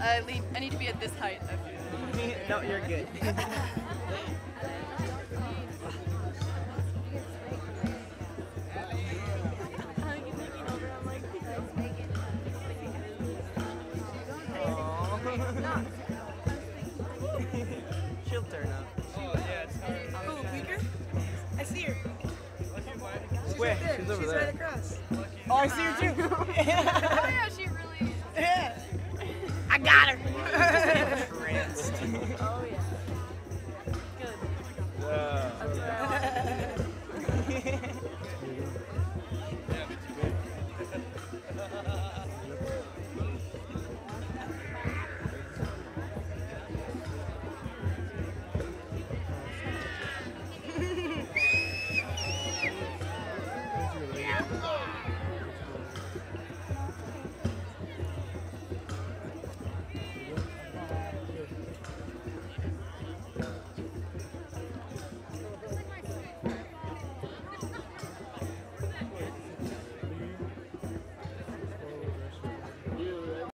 I need, I need to be at this height. no, you're good. She'll turn up. Oh, weaker? I see her. She's Where? right there. She's over She's there. right across. Oh, I see her too. oh yeah, got her.